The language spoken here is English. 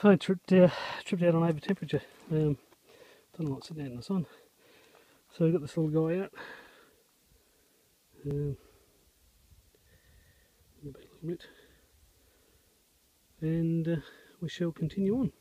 Fine trip, uh, trip down on over temperature. Um, don't know what's sitting out in the sun. So we've got this little guy out. Um, a bit. And uh, we shall continue on.